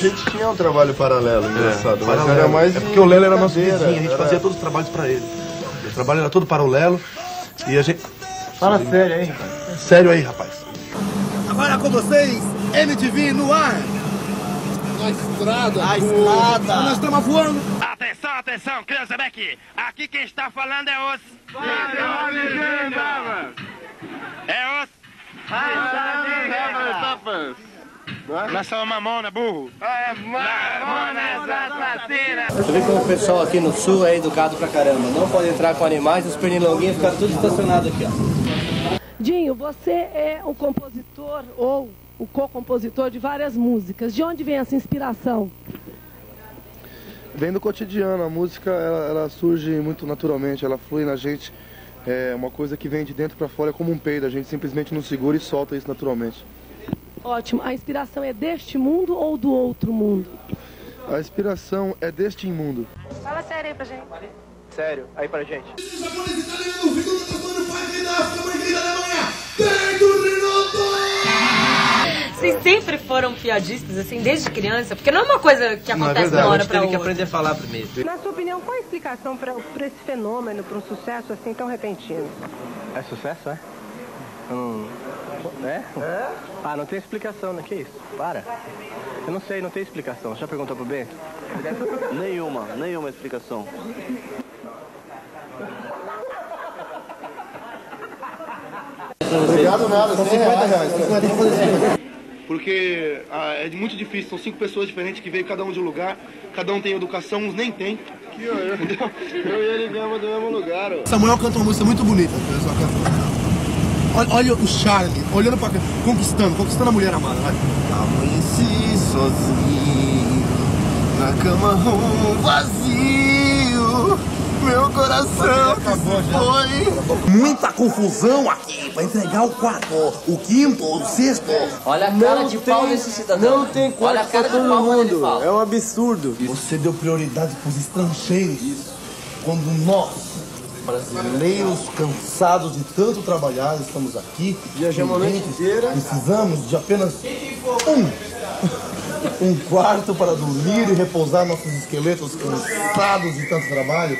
A gente tinha um trabalho paralelo, engraçado. mas Paralelo. era mais é porque o Lelo era nosso vizinho, a gente era- fazia todos os trabalhos pra ele. O trabalho era todo para o Lelo e a gente. Fala sério aí. Sério aí, rapaz. Agora com vocês, MTV no ar. Na estrada. Na estrada. Nós estamos voando. Atenção, atenção, criança Beck. Aqui quem está falando é os. É os. Nós somos mamona, burro. É, mamonas assassinas. Você vê como o pessoal aqui no sul é educado pra caramba. Não pode entrar com animais, os pernilonguinhos ficaram tudo estacionados aqui, ó. Dinho, você é o compositor ou o co-compositor de várias músicas. De onde vem essa inspiração? Vem do cotidiano, a música ela, ela surge muito naturalmente, ela flui na gente. É uma coisa que vem de dentro pra fora, é como um peido, a gente simplesmente não segura e solta isso naturalmente. Ótimo. A inspiração é deste mundo ou do outro mundo? A inspiração é deste imundo. Fala sério aí pra gente. Sério, aí pra gente. Vocês sempre foram piadistas, assim, desde criança? Porque não é uma coisa que é acontece de verdade, uma hora pra teve que outra. aprender a falar primeiro. Na sua opinião, qual a explicação para esse fenômeno, para um sucesso assim tão repentino? É sucesso, é? Hum. É? Ah, não tem explicação, né? Que isso? Para. Eu não sei, não tem explicação. Já perguntou pro Bento? Nenhuma, nenhuma explicação. Obrigado nada, 100 reais. Porque ah, é muito difícil, são cinco pessoas diferentes que veio cada um de um lugar, cada um tem educação, uns nem tem. Entendeu? Eu e ele ganhamos do mesmo lugar, ó. Samuel canta uma música muito bonita. pessoal, canta. Olha, olha o Charlie, olhando pra cá, conquistando, conquistando a mulher amada. Vai. Amanheci sozinho, na cama um vazio, meu coração se foi. Muita confusão aqui pra entregar o quarto, o quinto, o sexto. Olha a cara de pau desse cidadão. Não tem quarto Olha a cara pra de todo pau mundo, é um absurdo. Você deu prioridade pros estrangeiros. Quando nós, brasileiros, cansados de tanto trabalhar, estamos aqui. Viajamos a noite inteira. Precisamos de apenas um. Um quarto para dormir e repousar nossos esqueletos cansados de tanto trabalho.